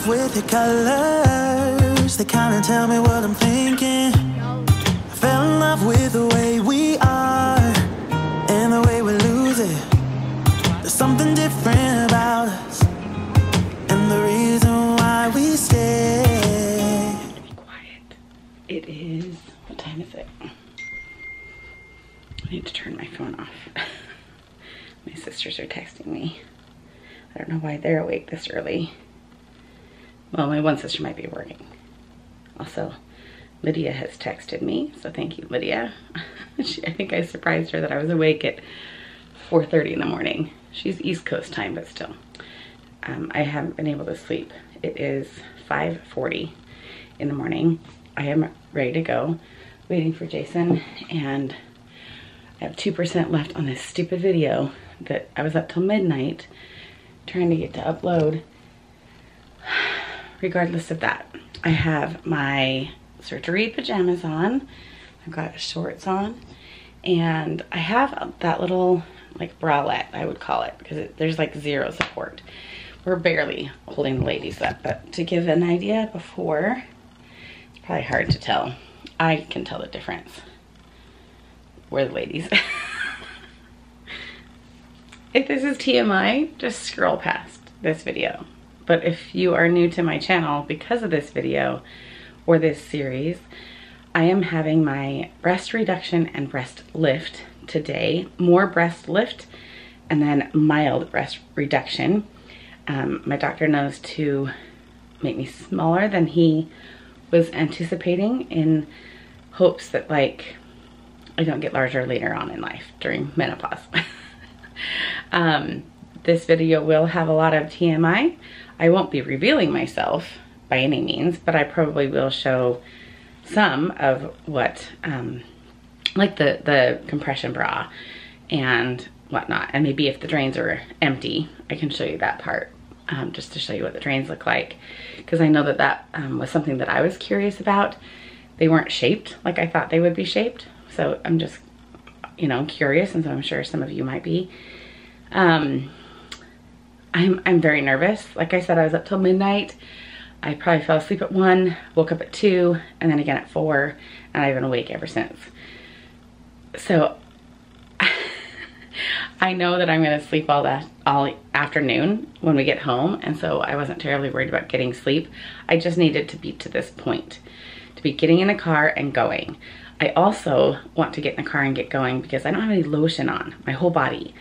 love with your colors. They kinda tell me what I'm thinking. I fell in love with the way we are and the way we lose it. There's something different about us and the reason why we stay. quiet. It is, what time is it? I need to turn my phone off. my sisters are texting me. I don't know why they're awake this early. Well, my one sister might be working. Also, Lydia has texted me, so thank you, Lydia. she, I think I surprised her that I was awake at 4.30 in the morning. She's East Coast time, but still. Um, I haven't been able to sleep. It is 5.40 in the morning. I am ready to go, waiting for Jason, and I have 2% left on this stupid video that I was up till midnight trying to get to upload. Regardless of that, I have my surgery pajamas on. I've got shorts on and I have that little like bralette, I would call it, because there's like zero support. We're barely holding the ladies up, but to give an idea before, it's probably hard to tell. I can tell the difference. We're the ladies. if this is TMI, just scroll past this video. But if you are new to my channel because of this video or this series, I am having my breast reduction and breast lift today. More breast lift and then mild breast reduction. Um, my doctor knows to make me smaller than he was anticipating in hopes that like I don't get larger later on in life during menopause. um, this video will have a lot of TMI. I won't be revealing myself by any means, but I probably will show some of what, um, like the, the compression bra and whatnot. And maybe if the drains are empty, I can show you that part um, just to show you what the drains look like. Because I know that that um, was something that I was curious about. They weren't shaped like I thought they would be shaped. So I'm just, you know, curious and so I'm sure some of you might be. Um, I'm, I'm very nervous. Like I said, I was up till midnight. I probably fell asleep at one, woke up at two, and then again at four, and I've been awake ever since. So I know that I'm gonna sleep all that all afternoon when we get home, and so I wasn't terribly worried about getting sleep. I just needed to be to this point, to be getting in a car and going. I also want to get in the car and get going because I don't have any lotion on my whole body,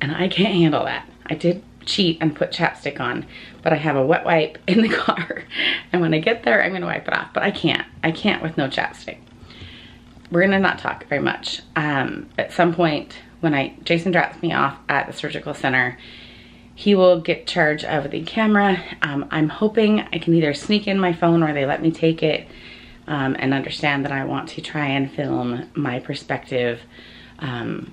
and I can't handle that. I did cheat and put chapstick on, but I have a wet wipe in the car. And when I get there, I'm gonna wipe it off, but I can't. I can't with no chapstick. We're gonna not talk very much. Um, at some point, when I Jason drops me off at the surgical center, he will get charge of the camera. Um, I'm hoping I can either sneak in my phone or they let me take it um, and understand that I want to try and film my perspective um,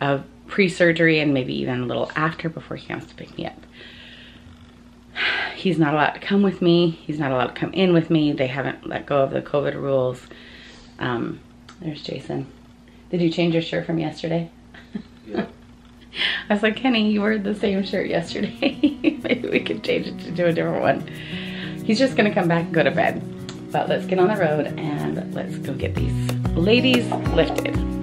of pre-surgery and maybe even a little after before he comes to pick me up. He's not allowed to come with me. He's not allowed to come in with me. They haven't let go of the COVID rules. Um, there's Jason. Did you change your shirt from yesterday? Yeah. I was like, Kenny, you wore the same shirt yesterday. maybe we could change it to do a different one. He's just gonna come back and go to bed. But let's get on the road and let's go get these ladies lifted.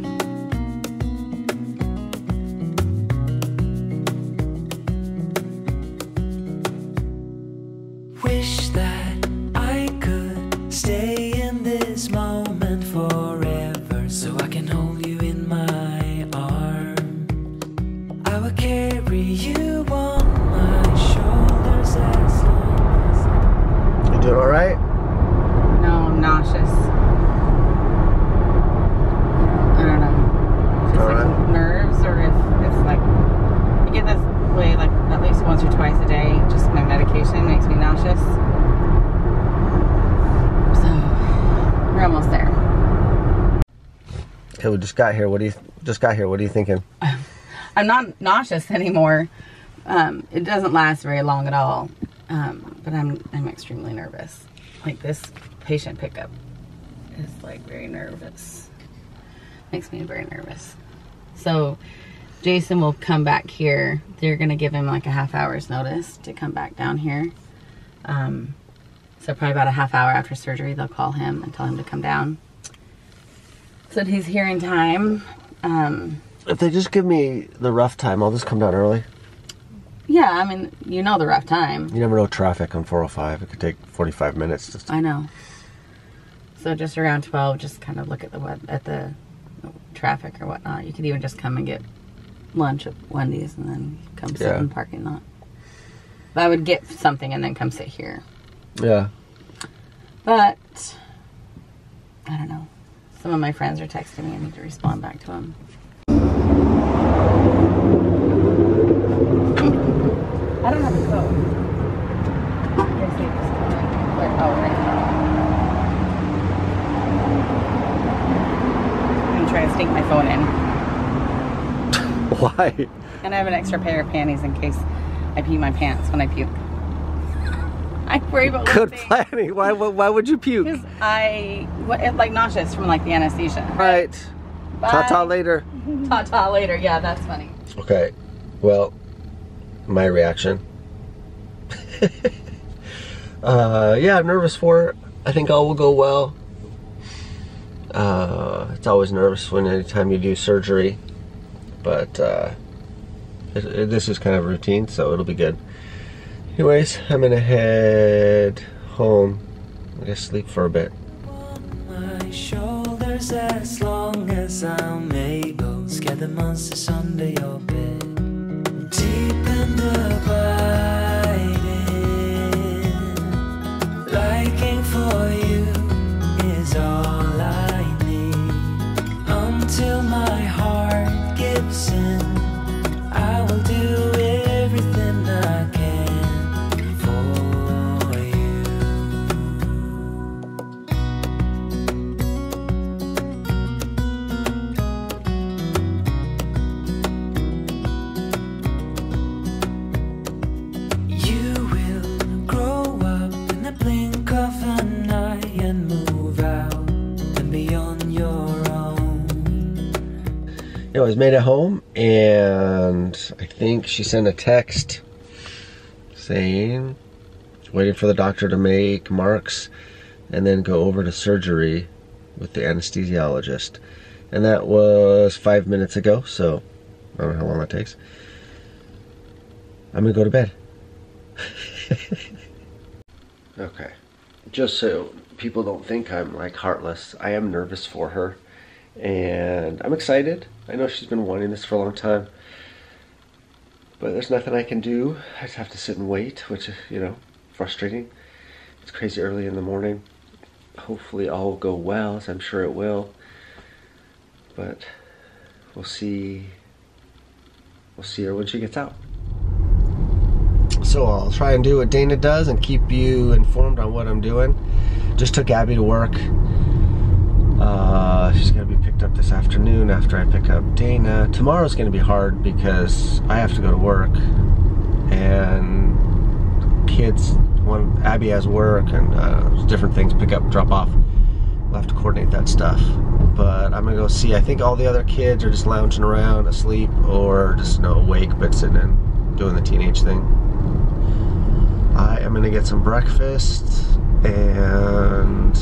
Okay, we just got here. What do you just got here? What are you thinking? I'm not nauseous anymore. Um, it doesn't last very long at all. Um, but I'm I'm extremely nervous. Like this patient pickup is like very nervous. Makes me very nervous. So Jason will come back here. They're gonna give him like a half hour's notice to come back down here. Um, so probably about a half hour after surgery, they'll call him and tell him to come down. That he's here in time. Um, If they just give me the rough time, I'll just come down early. yeah, I mean, you know the rough time. You never know traffic on 405. It could take 45 minutes. Just I know. So just around twelve, just kind of look at the web, at the traffic or whatnot. You could even just come and get lunch at Wendy's and then come sit Yeah. in the parking lot. But I would get something and then come sit here. yeah. But I don't know. Some of my friends are texting me. I need to respond back to them. I don't have a coat. Yes, they just- where- oh, right. I'm trying to sneak my phone in. Why? And I have an extra pair of panties in case I pee my pants when I puke. I worry about Good losing- planning. Why, why, why would you puke? Because I, what, it, like nauseous from like the anesthesia. Right. Ta ta later. Ta ta later. Yeah, that's funny. Okay. Well, my reaction. uh, yeah, I'm nervous for it. I think all will go well. Uh, it's always nervous when anytime you do surgery, but uh, it, it- this is kind of routine, so it'll be good. Anyways, I'm gonna head home. I guess sleep for a bit. my shoulders as long as I'm able. Scare the monsters under your bed. Deep and abiding. Anyways, made it home, and I think she sent a text saying, waiting for the doctor to make marks and then go over to surgery with the anesthesiologist. And that was five minutes ago, so I don't know how long that takes. I'm gonna go to bed. okay. Just so people don't think I'm like heartless, I am nervous for her and I'm excited. I know she's been wanting this for a long time, but there's nothing I can do. I just have to sit and wait, which is, you know, frustrating. It's crazy early in the morning. Hopefully, all will go well, as I'm sure it will. But we'll see. We'll see her when she gets out. So I'll try and do what Dayna does and keep you informed on what I'm doing. Just took Abby to work. Uh, she's gonna be picked up this afternoon after I pick up Dayna. Tomorrow's gonna be hard because I have to go to work, and kids. One Abby has work and uh, different things, pick up, drop off. We'll have to coordinate that stuff. But I'm gonna go see. I think all the other kids are just lounging around, asleep, or just no awake, but sitting and doing the teenage thing. I am gonna get some breakfast and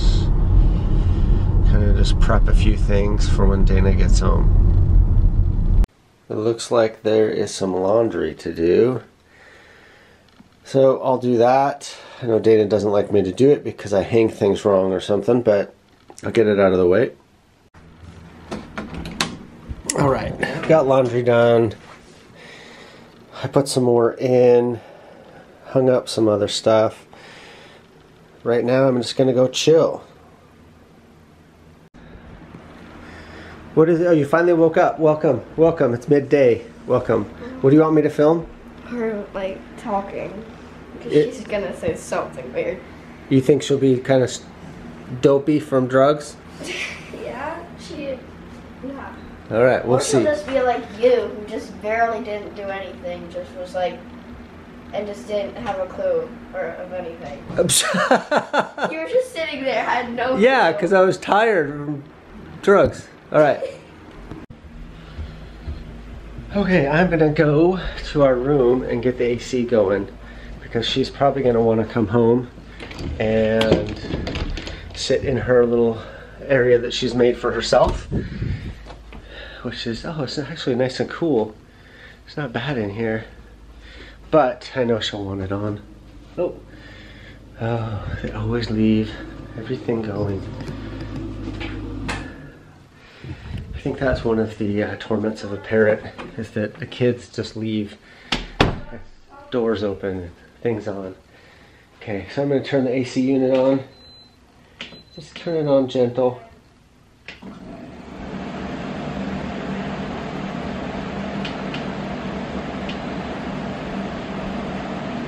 kind of just prep a few things for when Dayna gets home. It looks like there is some laundry to do. So I'll do that. I know Dayna doesn't like me to do it because I hang things wrong or something, but I'll get it out of the way. All right, got laundry done. I put some more in, hung up some other stuff. Right now, I'm just gonna go chill. What is it? Oh, you finally woke up. Welcome, welcome. It's midday. Welcome. What do you want me to film? her like talking because It- she's gonna say something weird. You think she'll be kind of dopey from drugs? Yeah, she. Yeah. All right, we'll or she'll see. just be like you, who just barely didn't do anything, just was like, and just didn't have a clue or of anything. You were just sitting there, had no. yeah, because I was tired from drugs. All right. Okay, I'm gonna go to our room and get the AC going because she's probably want to come home and sit in her little area that she's made for herself. Which is, oh, it's actually nice and cool. It's not bad in here. But I know she'll want it on. Oh, oh they always leave everything going. I think that's one of the uh, torments of a parrot, is that the kids just leave doors open, things on. Okay, so I'm going to turn the AC unit on. Just turn it on gentle.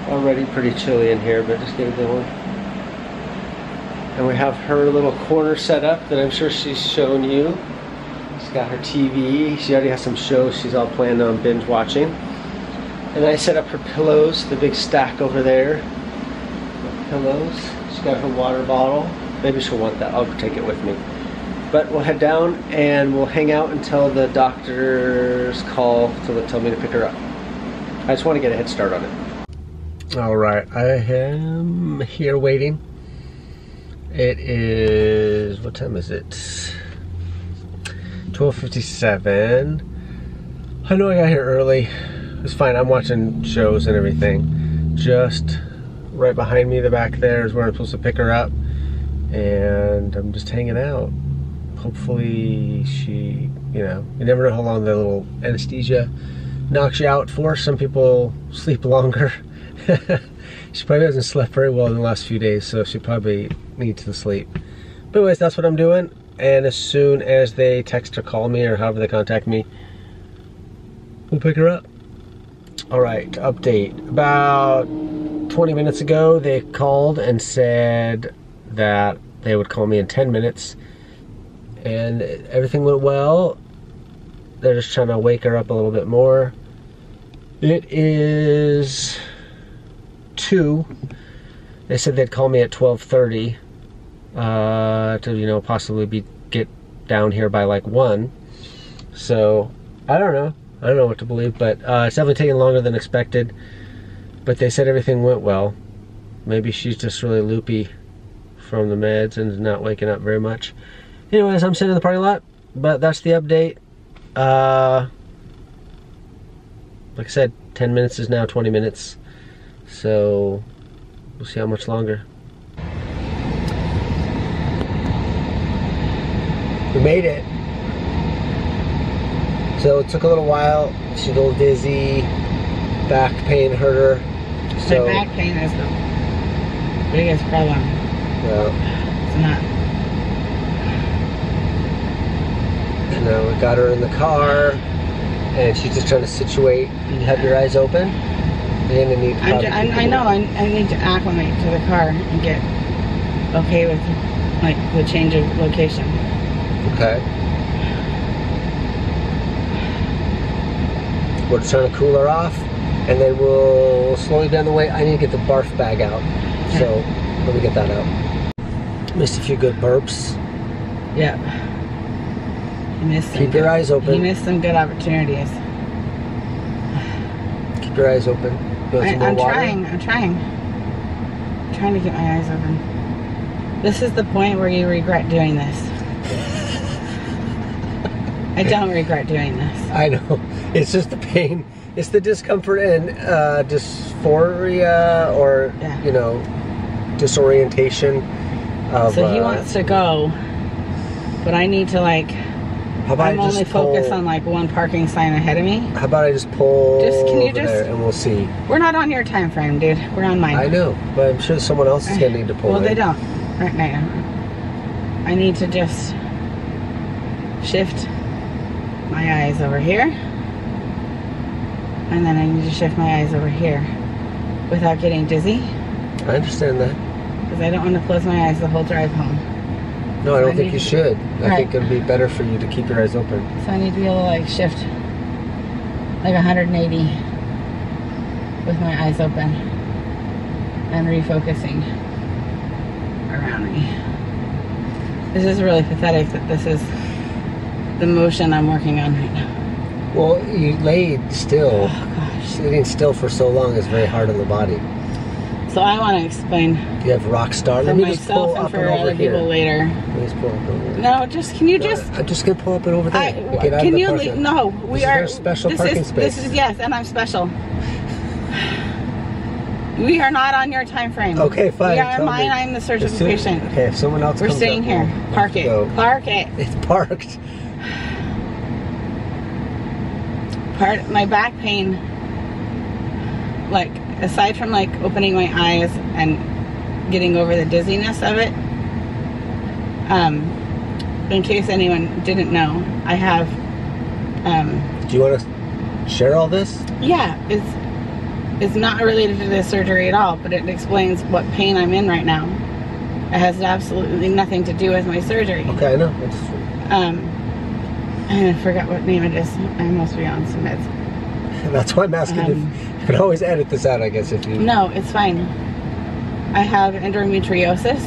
Already pretty chilly in here, but just get it going. And we have her little corner set up that I'm sure she's shown you. She's got her TV. She already has some shows she's all planned on binge watching. And I set up her pillows, the big stack over there. Pillows. She's got her water bottle. Maybe she'll want that. I'll take it with me. But we'll head down and we'll hang out until the doctor's call to tell me to pick her up. I just want to get a head start on it. All right, I am here waiting. It is, what time is it? 12.57. I know I got here early. It's fine, I'm watching shows and everything. Just right behind me, the back there is where I'm supposed to pick her up. And I'm just hanging out. Hopefully she, you know, you never know how long the little anesthesia knocks you out for. Some people sleep longer. she probably hasn't slept very well in the last few days, so she probably needs to sleep. But anyways, that's what I'm doing. And as soon as they text or call me or however they contact me, we'll pick her up. All right, update. About 20 minutes ago, they called and said that they would call me in 10 minutes. And everything went well. They're just trying to wake her up a little bit more. It is 2. They said they'd call me at 12.30 uh, to, you know, possibly be get down here by like 1. So, I don't know. I don't know what to believe, but uh, it's definitely taking longer than expected. But they said everything went well. Maybe she's just really loopy from the meds and not waking up very much. Anyways, I'm sitting in the parking lot, but that's the update. Uh, like I said, 10 minutes is now 20 minutes. So we'll see how much longer. We made it. So it took a little while. She's a little dizzy. Back pain hurt her. So, My back pain is the biggest problem. well, It's not. you know, we got her in the car, and she's just trying to situate. You have your eyes open. You're gonna need. I, keep I know. I, I need to acclimate to the car and get okay with like the change of location. Okay. We're just the cooler off, and then we'll slowly down the way. I need to get the barf bag out, so let me get that out. Missed a few good burps. Yeah. Missed some Keep your eyes open. He missed some good opportunities. Keep your eyes open. You I, some more I'm water? trying. I'm trying. I'm trying to keep my eyes open. This is the point where you regret doing this. I don't regret doing this. I know. It's just the pain. It's the discomfort and uh, dysphoria, or Yeah. you know, disorientation. Of, So he uh, wants to go, but I need to like. How about I'm I only pull, focused on like one parking sign ahead of me. How about I just pull Just- can you just- there and we'll see. We're not on your time frame, dude. We're on mine. I know, but I'm sure someone else is gonna need to pull. Well, they don't right now. I need to just shift my eyes over here. And then I need to shift my eyes over here without getting dizzy I understand that. because I don't want to close my eyes the whole drive home. No, I I don't think you should. I Right. think it'd be better for you to keep your eyes open. So I need to be able to like shift like 180 with my eyes open and refocusing around me. This is really pathetic that this is the motion I'm working on right now. Well, you laid still. Oh gosh. Sitting still for so long is very hard on the body. So I want to explain You have Rockstar. for Let me just pull and up for and over other here. people later. Just pull up over. No, just can you just I'm just gonna pull up and over there. I, Get out of can the you lot. No, we This is are our special this parking is, space. This is yes, and I'm special. We are not on your time frame. Okay, fine. We are mine. me. I'm the surgical patient. Okay, if someone else We're staying up, here. we'll- Park it. go. Park it. It's parked. Part my back pain. Like aside from like opening my eyes and getting over the dizziness of it. Um, in case anyone didn't know, I have. Um, Do you want to share all this? Yeah, it's it's not related to this surgery at all, but it explains what pain I'm in right now. It has absolutely nothing to do with my surgery. Okay, I know. Um, I forgot what name it is. I must be on some meds. that's why I'm asking Um, if you can always edit this out, I guess, if you. No, it's fine. I have endometriosis,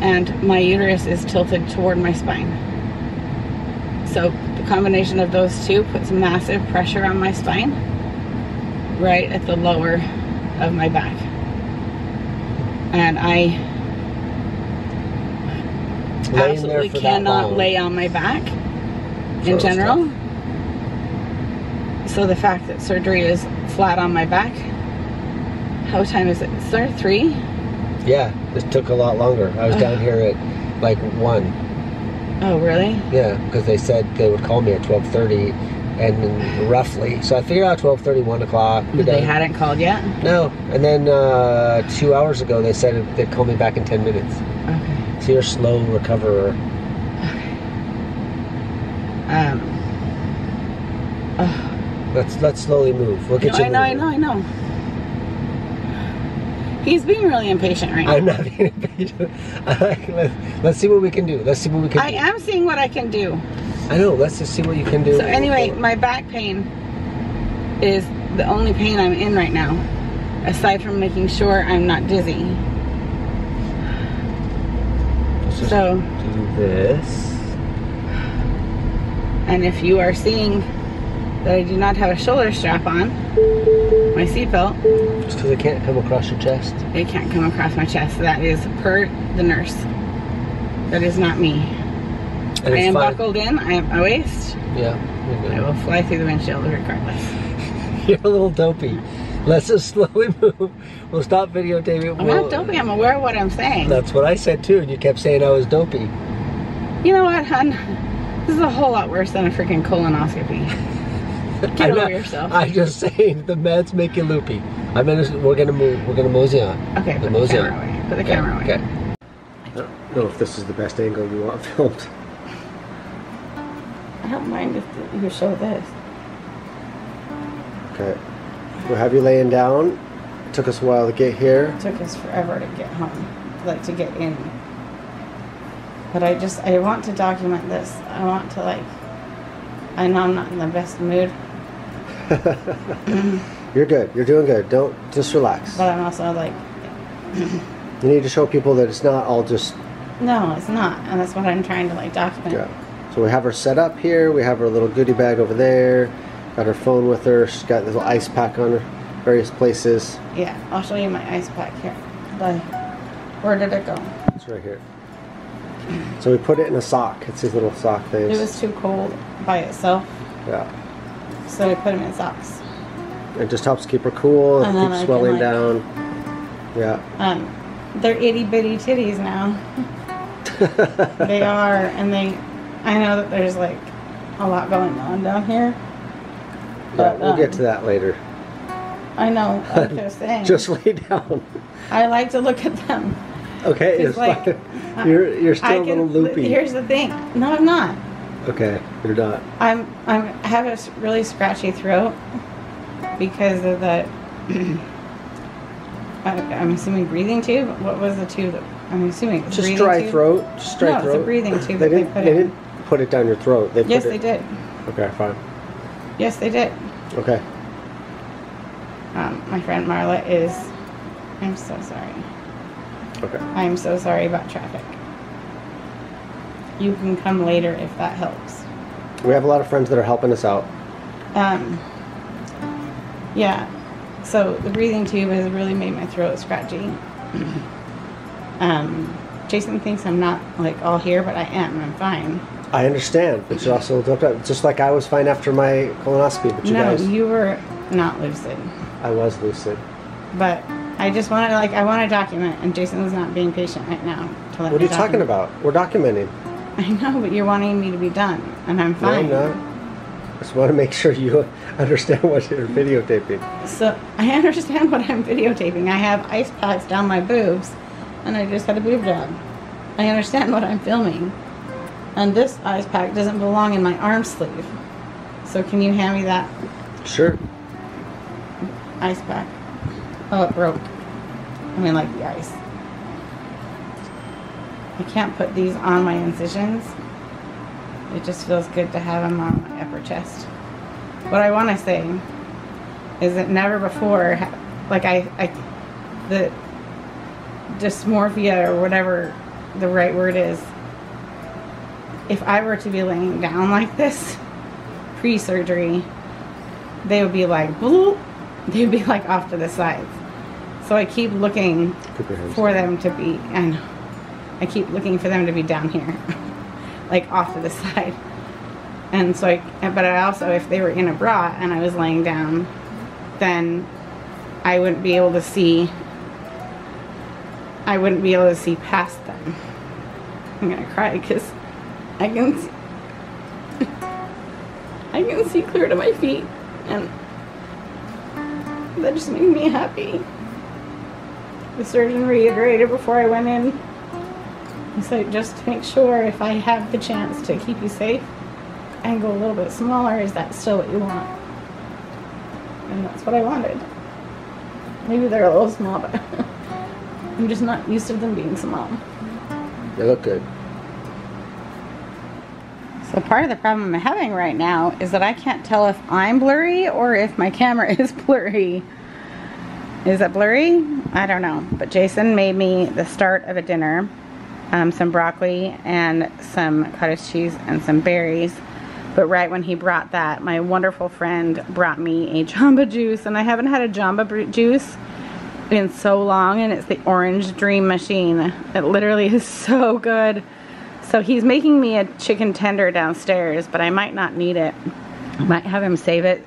and my uterus is tilted toward my spine. So the combination of those two puts massive pressure on my spine, right at the lower of my back. And I Laying absolutely cannot lay on my back in general. So the fact that surgery is flat on my back. How time is it? Is there three? Yeah, this took a lot longer. I was down here at like one. Oh, really? Yeah, because they said they would call me at twelve thirty, and roughly. So I figured out 12:30, 1 o'clock. be They hadn't called yet? No, and then uh, two hours ago they said they'd call me back in ten minutes. Okay. So you're a slow recoverer. Um, oh, Let's let's slowly move. We'll get no, you. I know, I know, I know. He's being really impatient right now. I'm not being impatient. Let's, see what we can do. Let's see what we can I do. am seeing what I can do. I know. Let's just see what you can do. So anyway, my back pain is the only pain I'm in right now, aside from making sure I'm not dizzy. Let's just So, do this. And if you are seeing that I do not have a shoulder strap on, my seatbelt, Just because it can't come across your chest. it can't come across my chest. That is per the nurse. That is not me. I am fine. buckled in. I am my waist. Yeah. good. I will fly through the windshield regardless. You're a little dopey. Let's just slowly move. We'll stop videotaping. I'm We'll- not dopey. I'm aware of what I'm saying. That's what I said too, and you kept saying I was dopey. You know what, hun? This is a whole lot worse than a freaking colonoscopy. Get I'm over not- yourself. I'm just saying the meds make you loopy. I'm gonna. We're gonna move. We're gonna mosey on. Okay, The put the mosey camera on. away. Put the Okay, camera away. Okay. I don't know if this is the best angle you want filmed. I don't mind if you show this. Okay. We'll have you laying down. It took us a while to get here. It took us forever to get home, like to get in. But I just, I want to document this. I want to like, I know I'm not in the best mood, You're good. You're doing good. Don't just relax. but I'm also like, You need to show people that it's not all just no, it's not. And that's what I'm trying to like document. Yeah. So we have her set up here. We have her little goodie bag over there. Got her phone with her. She's got this little ice pack on her, various places. Yeah, I'll show you my ice pack here. Like, where did it go? It's right here. So we put it in a sock. It's these little sock things. It was too cold by itself, yeah. so we put them in socks. It just helps keep her cool. And keeps swelling like- down. Yeah. Um, they're itty bitty titties now. they are, and they. I know that there's like a lot going on down here. Yeah, But, we'll get um, to that later. I know. Like I was saying, Just lay down. I like to look at them. Okay, It's it's like, fine. You're you're still I a little can. loopy. Here's the thing. No, I'm not. Okay, you're not. I'm. I'm. I have a really scratchy throat because of the. I, I'm assuming breathing tube. What was the tube? That, I'm assuming Just breathing dry tube? throat. Just dry No, it's a throat. breathing tube They didn't. put they in. didn't put it down your throat. They Yes, it, they did. Okay, fine. Yes, they did. Okay. Um, my friend Marla is. I'm so sorry. Okay. I'm so sorry about traffic. You can come later if that helps. We have a lot of friends that are helping us out. Um, yeah, So the breathing tube has really made my throat scratchy. um, Jason thinks I'm not like all here, but I am. I'm fine. I understand, but you also just like I was fine after my colonoscopy. But you guys no, guys, you were not lucid. I was lucid. But I just want to like I want to document, and Jason is not being patient right now. To let What are you talking about? We're documenting. I know, but you're wanting me to be done, and I'm No, fine. I'm not. I just want to make sure you understand what you're videotaping. So I understand what I'm videotaping. I have ice packs down my boobs, and I just had a boob job. I understand what I'm filming. And this ice pack doesn't belong in my arm sleeve. So can you hand me that Sure. ice pack? Oh, it broke. I mean, like the ice. I can't put these on my incisions. It just feels good to have them on my upper chest. What I want to say is that never before, like I, I, the dysmorphia or whatever the right word is, if I were to be laying down like this pre-surgery, they would be like, bloop. They'd be like off to the sides. So I keep looking for them to be, and I keep looking for them to be down here, like off to the side. And so I, but I also, if they were in a bra and I was laying down, then I wouldn't be able to see, I wouldn't be able to see past them. I'm gonna cry because I can see, I can see clear to my feet and that just made me happy. The surgeon reiterated before I went in. He said, just to make sure if I have the chance to keep you safe and go a little bit smaller, is that still what you want? And that's what I wanted. Maybe they're a little small, but I'm just not used to them being small. They look good. So part of the problem I'm having right now is that I can't tell if I'm blurry or if my camera is blurry. Is it blurry? I don't know. But Jason made me the start of a dinner. Um, some broccoli and some cottage cheese and some berries. But right when he brought that, my wonderful friend brought me a Jamba Juice. And I haven't had a Jamba Juice in so long. And it's the Orange Dream Machine. It literally is so good. So he's making me a chicken tender downstairs, but I might not need it. I might have him save it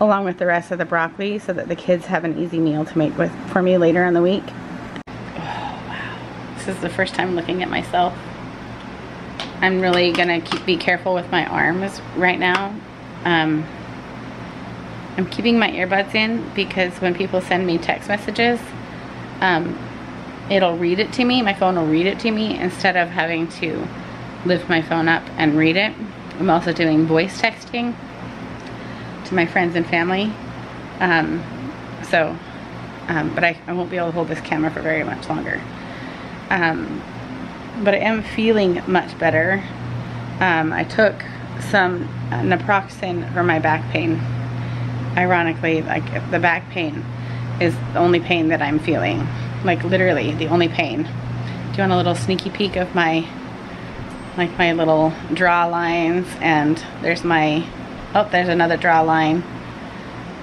along with the rest of the broccoli so that the kids have an easy meal to make with for me later in the week. Oh, wow. This is the first time looking at myself. I'm really gonna keep be careful with my arms right now. Um, I'm keeping my earbuds in because when people send me text messages, um, it'll read it to me. My phone will read it to me instead of having to lift my phone up and read it. I'm also doing voice texting to my friends and family. Um, so, um, but I, I won't be able to hold this camera for very much longer. Um, but I am feeling much better. Um, I took some naproxen for my back pain. Ironically, like the back pain is the only pain that I'm feeling. Like literally the only pain. Do you want a little sneaky peek of my, like my little draw lines and there's my, oh there's another draw line.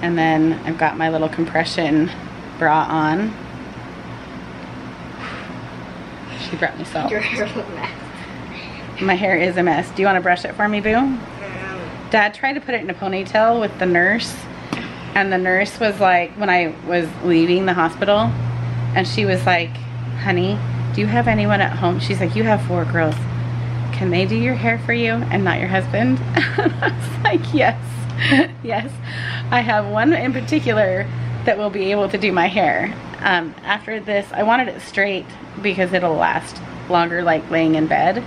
And then I've got my little compression bra on. She brought me salt. Your hair look mess. My hair is a mess. Do you want to brush it for me, Boo? Um, Dad tried to put it in a ponytail with the nurse. And the nurse was like, when I was leaving the hospital, and she was like, honey, do you have anyone at home? She's like, you have four girls. Can they do your hair for you and not your husband? And I was like, yes, yes. I have one in particular that will be able to do my hair. Um, after this, I wanted it straight because it'll last longer like laying in bed.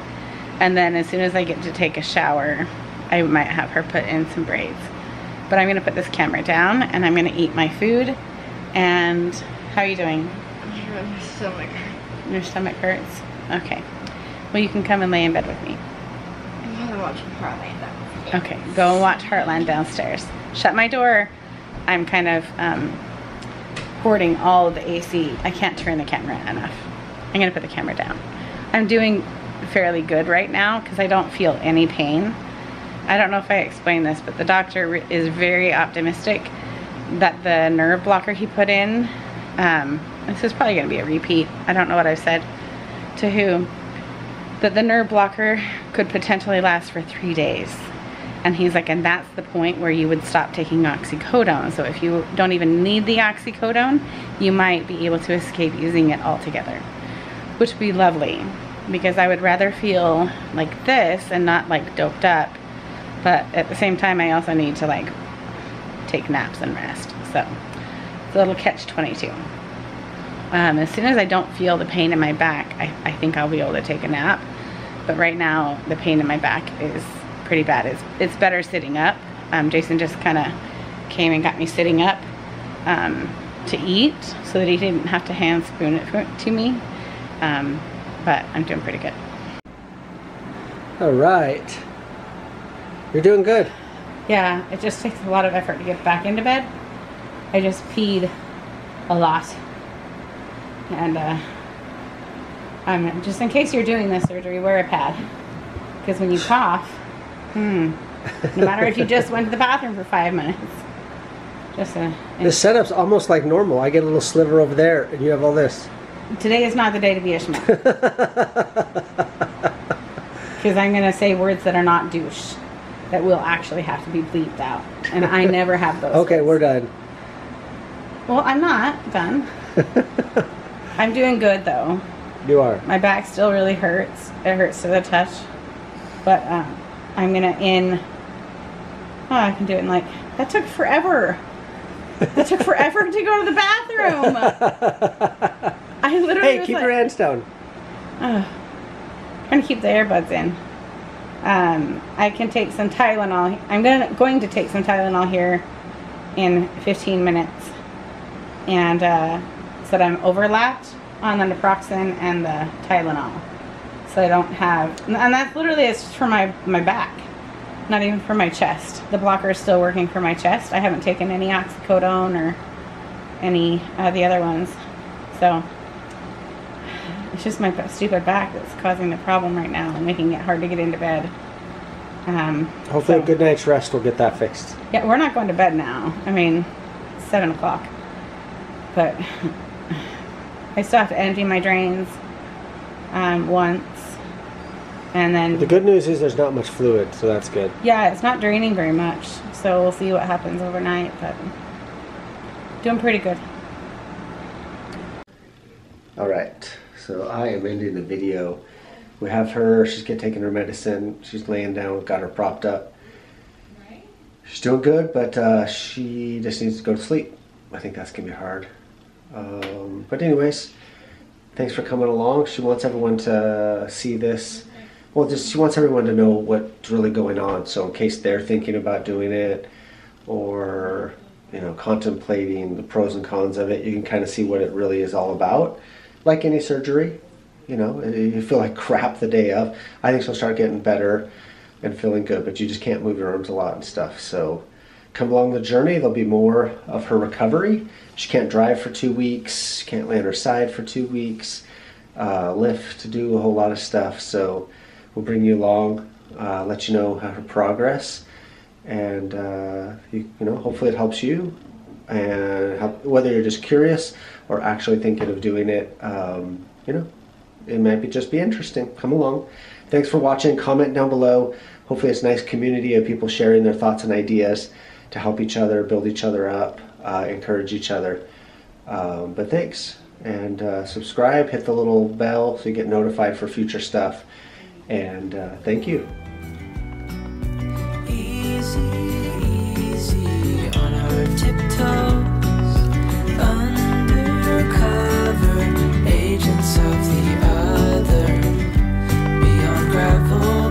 And then as soon as I get to take a shower, I might have her put in some braids. But I'm gonna put this camera down and I'm gonna eat my food. And how are you doing? My stomach. Your stomach hurts? Okay. Well, you can come and lay in bed with me. I'm watching Heartland. Okay, go and watch Heartland downstairs. Shut my door. I'm kind of um, hoarding all of the AC. I can't turn the camera enough. I'm gonna put the camera down. I'm doing fairly good right now because I don't feel any pain. I don't know if I explained this, but the doctor is very optimistic that the nerve blocker he put in, um, this is probably gonna be a repeat. I don't know what I've said to who, that the nerve blocker could potentially last for three days. And he's like, and that's the point where you would stop taking oxycodone. So if you don't even need the oxycodone, you might be able to escape using it altogether, which would be lovely because I would rather feel like this and not like doped up. But at the same time, I also need to like take naps and rest. So it's a little catch 22. Um, as soon as I don't feel the pain in my back, I, I think I'll be able to take a nap. But right now, the pain in my back is pretty bad. It's, it's better sitting up. Um, Jason just kind of came and got me sitting up um, to eat so that he didn't have to hand spoon it to me. Um, but I'm doing pretty good. All right. You're doing good. Yeah, it just takes a lot of effort to get back into bed. I just peed a lot. And uh, um, just in case you're doing this surgery, wear a pad. Because when you cough, hmm, no matter if you just went to the bathroom for five minutes. Just a, the setup's almost like normal. I get a little sliver over there, and you have all this. Today is not the day to be a schmuck. Because I'm going to say words that are not douche. That will actually have to be bleeped out. And I never have those. okay, words. we're done. Well, I'm not done. I'm doing good though. You are. My back still really hurts. It hurts to the touch. But um, I'm going to in. Oh, I can do it in like. That took forever. That took forever to go to the bathroom. I literally. Hey, keep like, your hands down. Uh, trying to keep the earbuds in. Um, I can take some Tylenol. I'm gonna, going to take some Tylenol here in 15 minutes, and uh, that I'm overlapped on the naproxen and the Tylenol, so I don't have. And that's literally it's just for my my back, not even for my chest. The blocker is still working for my chest. I haven't taken any oxycodone or any of the other ones, so it's just my stupid back that's causing the problem right now and making it hard to get into bed. Um, Hopefully, so, a good night's rest will get that fixed. Yeah, we're not going to bed now. I mean, seven o'clock. But I still have to empty my drains um, once, and then. The good news is there's not much fluid, so that's good. Yeah, it's not draining very much, so we'll see what happens overnight. But doing pretty good. All right. So I am ending the video. We have her, she's getting taking her medicine. She's laying down, we've got her propped up. She's doing good, but uh, she just needs to go to sleep. I think that's gonna be hard. Um, but anyways, thanks for coming along. She wants everyone to see this. Well, just she wants everyone to know what's really going on. So in case they're thinking about doing it or you know contemplating the pros and cons of it, you can kind of see what it really is all about like any surgery, you know, you feel like crap the day of. I think she'll start getting better and feeling good, but you just can't move your arms a lot and stuff. So come along the journey. There'll be more of her recovery. She can't drive for two weeks, can't lay on her side for two weeks, uh, lift, to do a whole lot of stuff. So we'll bring you along, uh, let you know how her progress, and uh, you, you know, hopefully it helps you and help, whether you're just curious or actually thinking of doing it, um, you know, it might be just be interesting. Come along. Thanks for watching. Comment down below. Hopefully, it's a nice community of people sharing their thoughts and ideas to help each other, build each other up, uh, encourage each other. Um, but thanks. And uh, subscribe, hit the little bell so you get notified for future stuff. And uh, thank you. Agents of the other beyond gravel